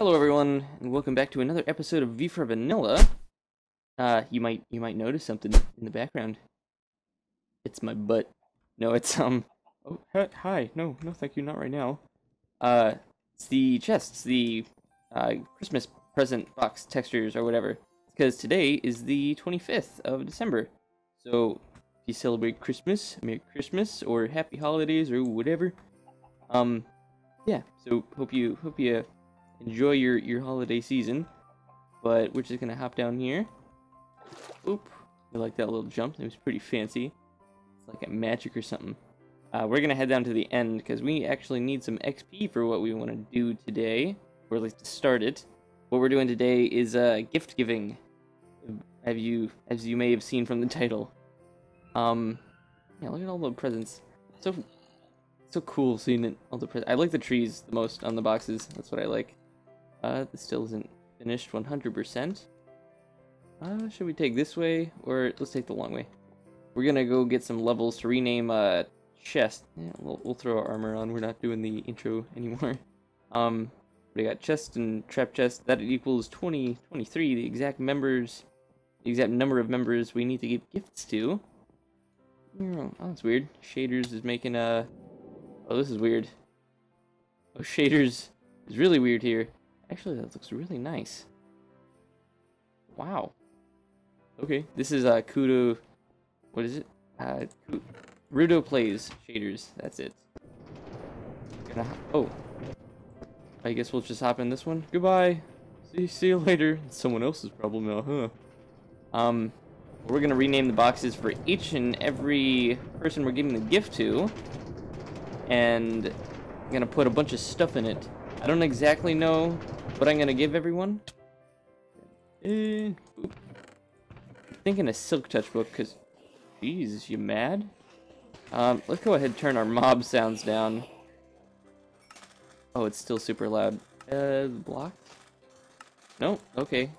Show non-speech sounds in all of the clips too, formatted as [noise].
Hello everyone, and welcome back to another episode of V for Vanilla. Uh, you might you might notice something in the background. It's my butt. No, it's um. Oh, hi. No, no, thank you, not right now. Uh, it's the chests, the uh Christmas present box textures or whatever. Because today is the 25th of December, so if you celebrate Christmas, Merry Christmas or Happy Holidays or whatever. Um, yeah. So hope you hope you enjoy your your holiday season. But we're just gonna hop down here. Oop! I like that little jump. It was pretty fancy. It's like a magic or something. Uh, we're gonna head down to the end because we actually need some XP for what we want to do today, or at least to start it. What we're doing today is uh, gift giving. Have you, as you may have seen from the title. Um, yeah, look at all the presents. So, so cool seeing it, all the presents. I like the trees the most on the boxes. That's what I like. Uh, this still isn't finished 100%. Uh, should we take this way, or let's take the long way? We're gonna go get some levels to rename uh chest. Yeah, we'll, we'll throw our armor on. We're not doing the intro [laughs] anymore. Um, we got chest and trap chest. That equals 20, 23, the exact members, the exact number of members we need to give gifts to. Oh, that's weird. Shaders is making a. Oh, this is weird. Oh, Shaders is really weird here. Actually, that looks really nice. Wow. Okay, this is uh, Kudo. What is it? Uh, Rudo plays shaders. That's it. Oh. I guess we'll just hop in this one. Goodbye. See, see you [laughs] later. It's someone else's problem now, huh? Um, we're gonna rename the boxes for each and every person we're giving the gift to, and I'm gonna put a bunch of stuff in it. I don't exactly know what I'm gonna give everyone. Eh, thinking a Silk Touch book, because, jeez, you mad? Um, let's go ahead and turn our mob [laughs] sounds down. Oh, it's still super loud. Uh, blocked? No? Okay.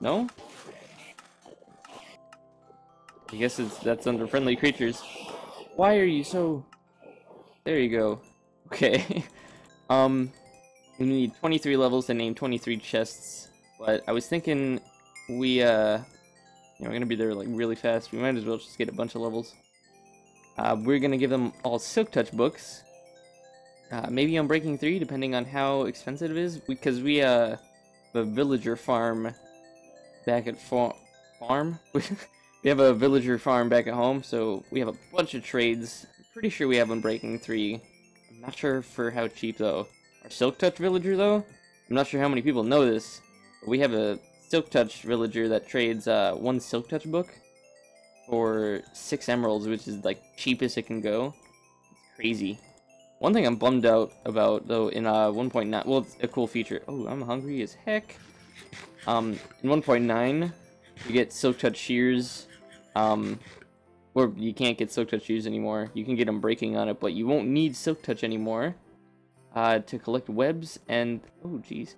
No? I guess it's that's under friendly creatures. Why are you so... There you go. Okay. [laughs] um, we need 23 levels to name 23 chests. But I was thinking we, uh... You know, we're gonna be there, like, really fast. We might as well just get a bunch of levels. Uh, we're gonna give them all Silk Touch books. Uh, maybe Unbreaking 3, depending on how expensive it is. Because we, uh, a villager farm back at fa farm? [laughs] we have a villager farm back at home, so we have a bunch of trades. I'm pretty sure we have one Unbreaking 3. I'm not sure for how cheap, though. Silk Touch villager, though? I'm not sure how many people know this, but we have a Silk Touch villager that trades uh, one Silk Touch book for six emeralds, which is like cheapest it can go. It's crazy. One thing I'm bummed out about though in uh 1.9, well, it's a cool feature. Oh, I'm hungry as heck. Um, in 1.9, you get Silk Touch shears. Um, or you can't get Silk Touch shears anymore. You can get them breaking on it, but you won't need Silk Touch anymore. Uh, to collect webs and oh jeez,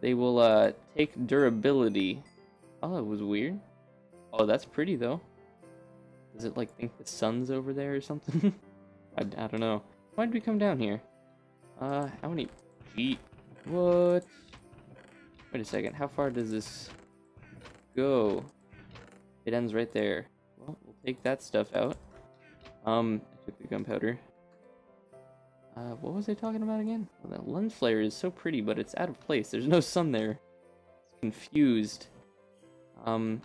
they will uh take durability. Oh, that was weird. Oh, that's pretty though. Does it like think the sun's over there or something? [laughs] I, I don't know. Why did we come down here? Uh, how many feet? What? Wait a second. How far does this go? It ends right there. Well, we'll take that stuff out. Um, I took the gunpowder. Uh, what was I talking about again? Well, that lens flare is so pretty, but it's out of place. There's no sun there. It's confused. Um,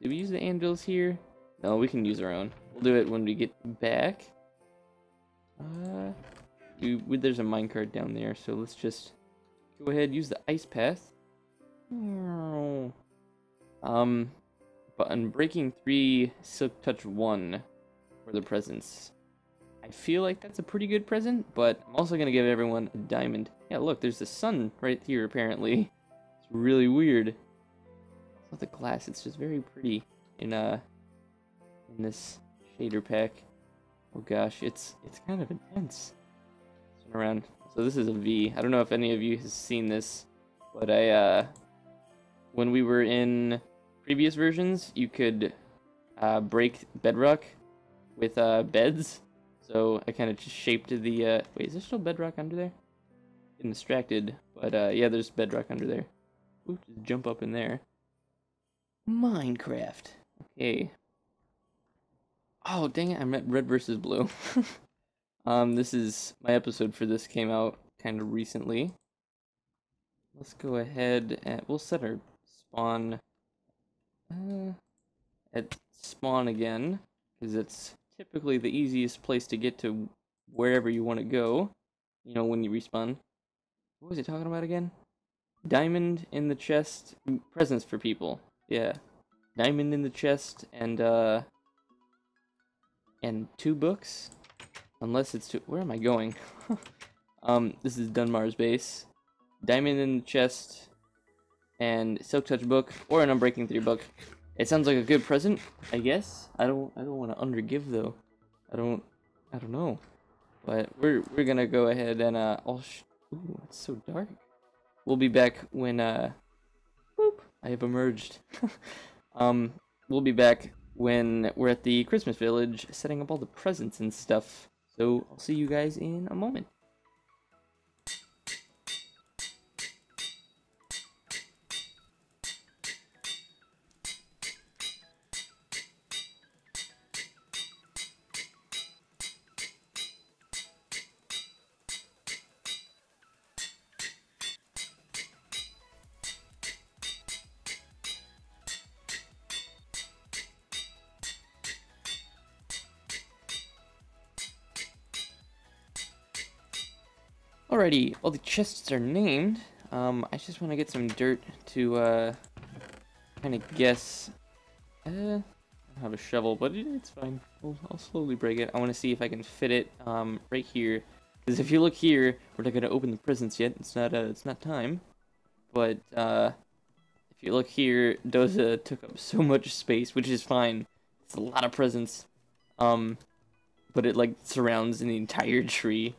did we use the anvils here? No, we can use our own. We'll do it when we get back. Uh, we, we, there's a minecart down there, so let's just go ahead use the ice path. Um, but Unbreaking 3, Silk Touch 1 for the presents. I feel like that's a pretty good present, but I'm also going to give everyone a diamond. Yeah, look, there's the sun right here, apparently. It's really weird. It's not the glass, it's just very pretty in, uh, in this shader pack. Oh gosh, it's it's kind of intense. Turn around. So this is a V. I don't know if any of you has seen this, but I uh when we were in previous versions, you could uh, break bedrock with uh, beds. So I kind of just shaped the. Uh... Wait, is there still bedrock under there? getting distracted. But uh, yeah, there's bedrock under there. Ooh, just jump up in there. Minecraft. Okay. Oh, dang it, I'm at red versus blue. [laughs] um, this is, my episode for this came out kind of recently. Let's go ahead and, we'll set our spawn, uh, at spawn again, because it's typically the easiest place to get to wherever you want to go, you know, when you respawn. What was he talking about again? Diamond in the chest, presents for people. Yeah. Diamond in the chest and, uh, and two books. Unless it's two, where am I going? [laughs] um, this is DoneMar's base. Diamond in the chest and Silk Touch book or an Unbreaking 3 book. It sounds like a good present, I guess. I don't I don't want to undergive though. I don't I don't know. But we're we're going to go ahead and uh I'll Ooh, it's so dark. We'll be back when uh whoop, I have emerged. [laughs] um we'll be back when we're at the Christmas village setting up all the presents and stuff. So I'll see you guys in a moment. Alrighty, all the chests are named. Um, I just want to get some dirt to, uh, kind of guess. Uh, I don't have a shovel, but it's fine. I'll, I'll slowly break it. I want to see if I can fit it, um, right here. Because if you look here, we're not going to open the presents yet. It's not, uh, it's not time. But, uh, if you look here, Doza took up so much space, which is fine. It's a lot of presents. Um, but it, like, surrounds the entire tree.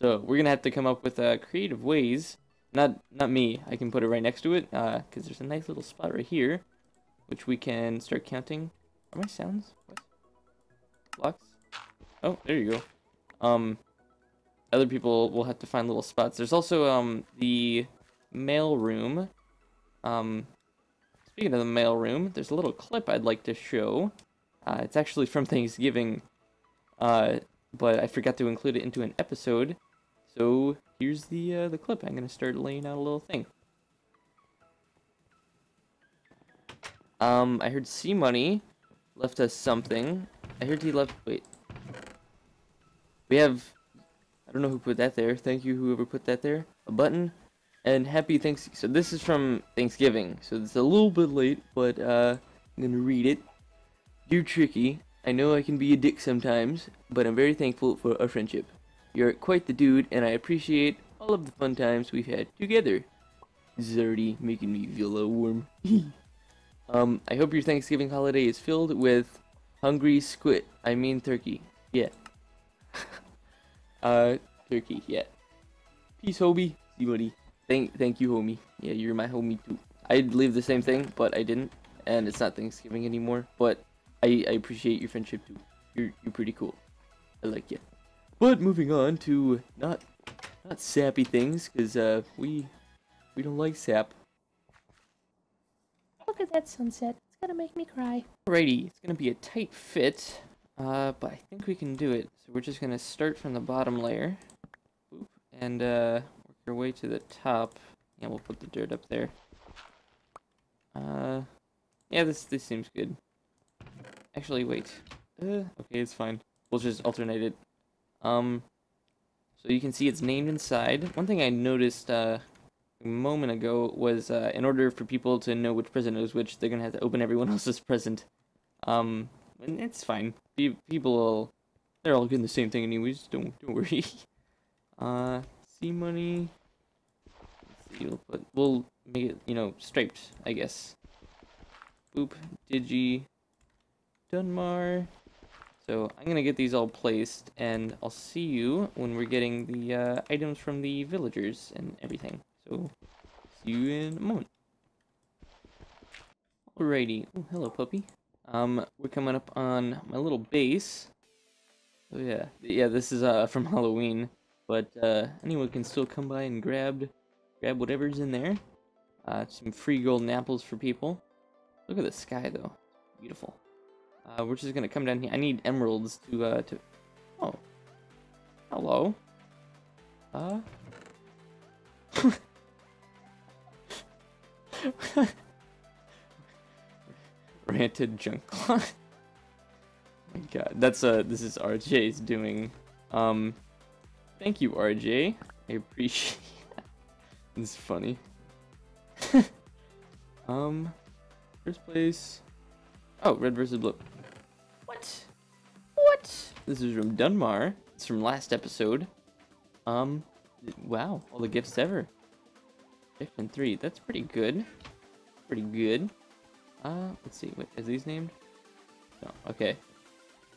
So we're gonna have to come up with uh, creative ways. Not not me. I can put it right next to it because uh, there's a nice little spot right here, which we can start counting. Are my sounds? What? Blocks? Oh, there you go. Um, other people will have to find little spots. There's also um the mail room. Um, speaking of the mail room, there's a little clip I'd like to show. Uh, it's actually from Thanksgiving, uh, but I forgot to include it into an episode. So here's the uh, the clip. I'm gonna start laying out a little thing. Um, I heard C Money left us something. I heard he left. Wait. We have. I don't know who put that there. Thank you, whoever put that there. A button. And happy thanks. So this is from Thanksgiving. So it's a little bit late, but uh, I'm gonna read it. Dear Tricky, I know I can be a dick sometimes, but I'm very thankful for our friendship. You're quite the dude, and I appreciate all of the fun times we've had together. This making me feel a little warm. [laughs] um, I hope your Thanksgiving holiday is filled with hungry squid. I mean turkey. Yeah. [laughs] uh, turkey. Yeah. Peace, homie. See, buddy. Thank, thank you, homie. Yeah, you're my homie too. I'd leave the same thing, but I didn't, and it's not Thanksgiving anymore. But I, I appreciate your friendship too. You're, you're pretty cool. I like you. But moving on to not not sappy things, because uh, we we don't like sap. Look at that sunset. It's gonna make me cry. Alrighty, it's gonna be a tight fit, uh, but I think we can do it. So we're just gonna start from the bottom layer, and uh, work our way to the top. Yeah, we'll put the dirt up there. Uh, yeah, this this seems good. Actually, wait. Uh, okay, it's fine. We'll just alternate it. Um, so you can see it's named inside. One thing I noticed uh, a moment ago was uh, in order for people to know which present is which, they're gonna have to open everyone [laughs] else's present. Um, and it's fine. People, will, they're all getting the same thing anyways. Don't don't worry. [laughs] uh, C money. We'll put. We'll make it. You know, striped. I guess. Boop. Digi. DoneMar. So I'm going to get these all placed, and I'll see you when we're getting the uh, items from the villagers and everything. So, see you in a moment. Alrighty. Oh, hello, puppy. Um, we're coming up on my little base. Oh, yeah. Yeah, this is uh, from Halloween. but uh, anyone can still come by and grab grab whatever's in there. Uh, some free golden apples for people. Look at the sky though, beautiful. Uh, we're just gonna come down here. I need emeralds to uh to. Oh, hello. Uh. [laughs] Ranted junk [laughs] my god, that's uh this is RJ's doing. Um thank you RJ. I appreciate This is funny. [laughs] um first place. Oh, red versus blue. What? What? This is from DoneMar. It's from last episode. Um wow, all the gifts ever. Section 3, that's pretty good. Pretty good. Uh, let's see, wait, is these named? No, okay.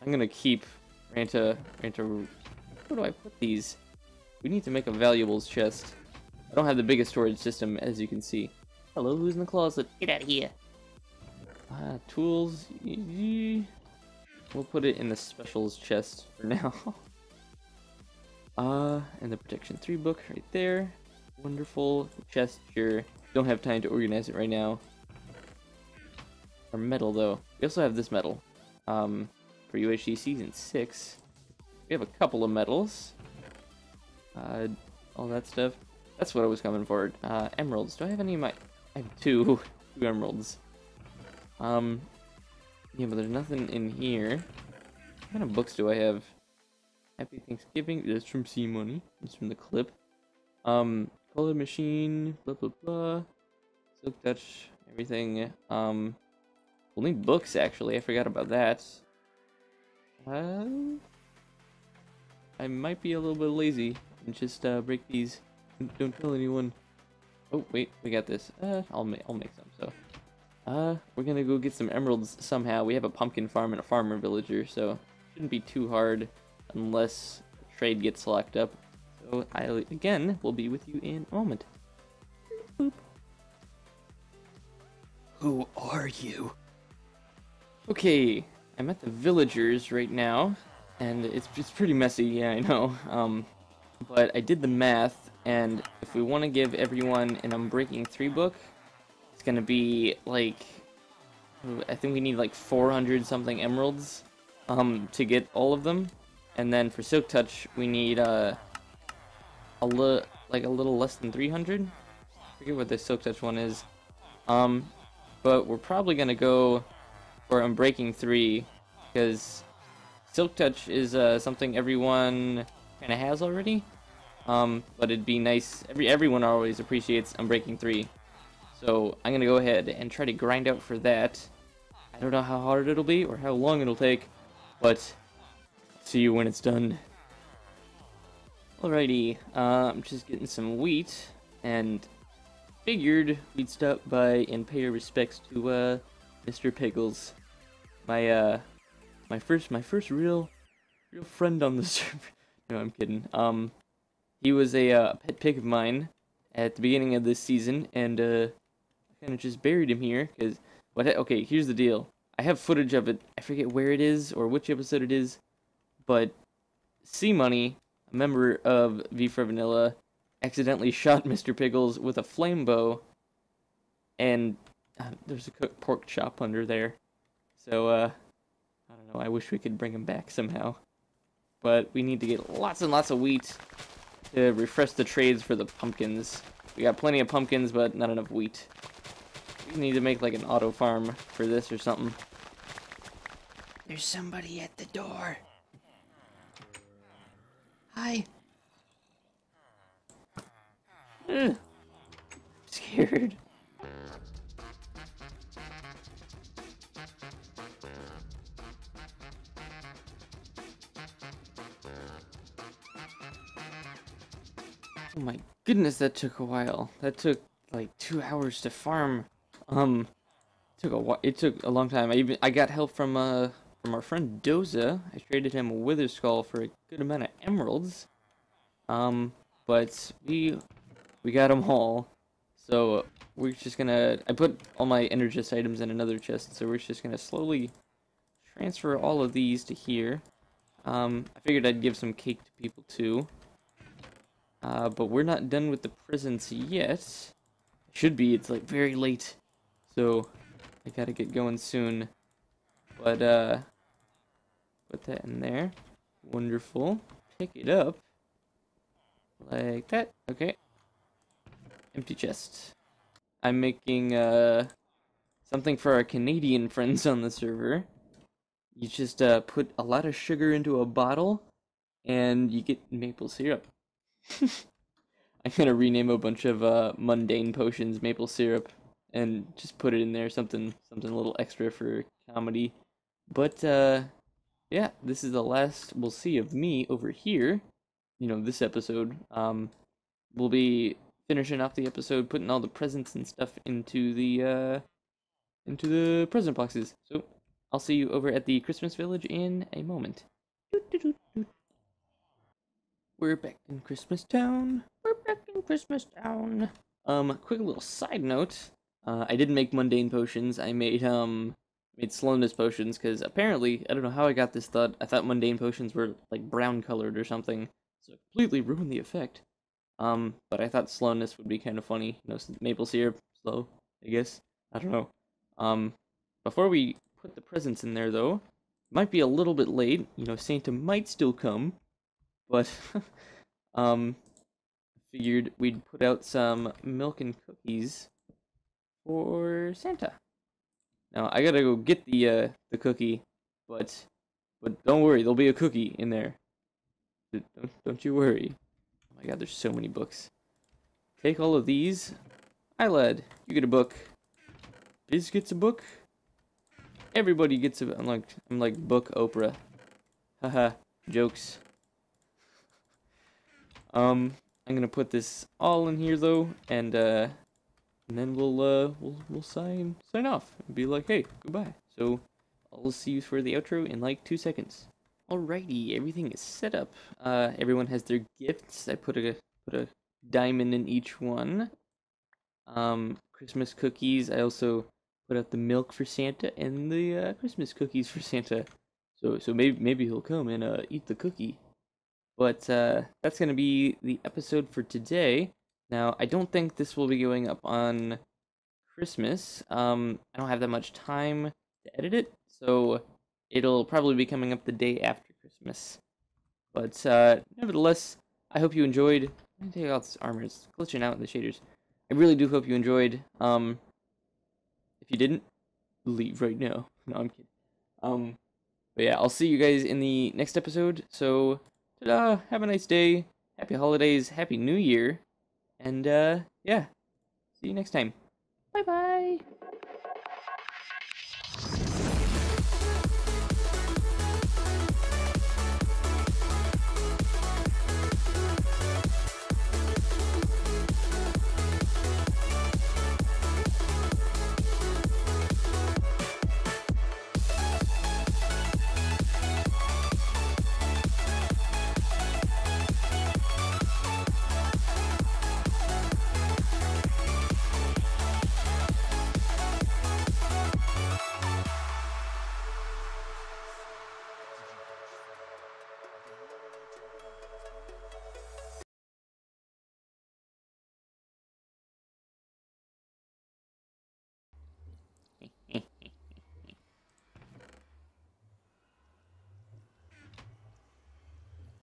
I'm gonna keep Ranta, Ranta, where do I put these? We need to make a valuables chest. I don't have the biggest storage system, as you can see. Hello, who's in the closet? Get out of here. Uh, tools, we'll put it in the specials chest for now. [laughs] uh, and the protection 3 book right there. Wonderful chest here. Don't have time to organize it right now. Our metal, though. We also have this metal. Um, for UHC Season 6. We have a couple of metals. Uh, all that stuff. That's what I was coming for. Uh, emeralds. Do I have any of my... I have two. [laughs] two emeralds. Um, yeah, but there's nothing in here. What kind of books do I have? Happy Thanksgiving. That's from C Money. It's from the clip. Um, color machine. Blah blah blah. Silk touch. Everything. Um, We'll need books, actually. I forgot about that. Uh, I might be a little bit lazy and just uh, break these. Don't tell anyone. Oh, wait, we got this. Uh, I'll, ma I'll make some, so. Uh, we're gonna go get some emeralds somehow. We have a pumpkin farm and a farmer villager, so it shouldn't be too hard unless trade gets locked up. So I, again, will be with you in a moment. Boop. Who are you? Okay, I'm at the villagers right now, and it's it's pretty messy. Yeah, I know. Um, but I did the math, and if we want to give everyone an Unbreaking three book, it's gonna be like I think we need like 400 something emeralds um to get all of them, and then for Silk Touch we need uh a little like a little less than 300. I forget what the Silk Touch one is. Um, but we're probably gonna go for Unbreaking 3, because Silk Touch is uh, something everyone kind of has already. Um, but it'd be nice, every everyone always appreciates Unbreaking 3. So I'm going to go ahead and try to grind out for that. I don't know how hard it'll be or how long it'll take, but see you when it's done. Alrighty, uh, I'm just getting some wheat, and figured we'd stop by and pay our respects to uh, Mr. Pickles. My uh my first my first real real friend on the server. [laughs] no, I'm kidding. Um he was a uh, pet pig of mine at the beginning of this season and uh kind of just buried him here cuz what okay, here's the deal. I have footage of it. I forget where it is or which episode it is, but C Money, a member of V for Vanilla, accidentally [laughs] shot Mr. Pickles with a flame bow and uh, there's a cooked pork chop under there. So, uh, I don't know, I wish we could bring him back somehow. But we need to get lots and lots of wheat to refresh the trades for the pumpkins. We got plenty of pumpkins, but not enough wheat. Need to make like an auto farm for this or something. There's somebody at the door. Hi. Ugh. Scared. Oh my goodness, that took a while. That took like two hours to farm. Um, took a. It took a long time. I even I got help from uh from our friend Doza. I traded him a Wither Skull for a good amount of emeralds. Um, but we we got them all. So we're just gonna. I put all my Energist items in another chest. So we're just gonna slowly transfer all of these to here. Um, I figured I'd give some cake to people too. Uh, but we're not done with the presents yet. Should be, it's like very late. So I gotta get going soon. But uh put that in there. Wonderful. Pick it up. Like that. Okay. Empty chest. I'm making uh something for our Canadian [laughs] friends on the server. You just uh put a lot of sugar into a bottle and you get maple syrup. [laughs] I'm gonna rename a bunch of uh, mundane potions maple syrup and just put it in there something something a little extra for comedy. But uh, yeah, this is the last we'll see of me over here. You know, this episode. Um, we'll be finishing off the episode, putting all the presents and stuff into the uh, into the present boxes. So I'll see you over at the Christmas village in a moment. We're back in Christmas Town. We're back in Christmas Town. Um, quick little side note. Uh, I didn't make mundane potions. I made um made slowness potions because apparently I don't know how I got this thought. I thought mundane potions were like brown colored or something, so it completely ruined the effect. Um, but I thought slowness would be kind of funny. You know, maple syrup slow. I guess I don't know. Um, before we put the presents in there though, might be a little bit late. You know, Santa might still come, but [laughs] um, figured we'd put out some milk and cookies for Santa. Now I gotta go get the uh, the cookie, but but don't worry, there'll be a cookie in there. Don't don't you worry. Oh my God, there's so many books. Take all of these. Aylad. You get a book. Biz gets a book. Everybody gets a. I'm like I'm like book Oprah. Haha. Jokes. Um, I'm gonna put this all in here though, and uh, and then we'll uh we'll we'll sign sign off and be like, hey, goodbye. So I'll see you for the outro in like two seconds. Alrighty, everything is set up. Uh, everyone has their gifts. I put a put a diamond in each one. Um, Christmas cookies. I also put out the milk for Santa and the uh, Christmas cookies for Santa. So so maybe maybe he'll come and uh eat the cookie. But uh, that's gonna be the episode for today. Now, I don't think this will be going up on Christmas. Um, I don't have that much time to edit it, so it'll probably be coming up the day after Christmas. But uh, nevertheless, I hope you enjoyed. Let me take out this armor; it's glitching out in the shaders. I really do hope you enjoyed. Um, if you didn't, leave right now. [laughs] No, I'm kidding. Um, but yeah, I'll see you guys in the next episode. So, ta-da! Have a nice day. Happy holidays. Happy New Year. And uh, yeah, see you next time. Bye bye.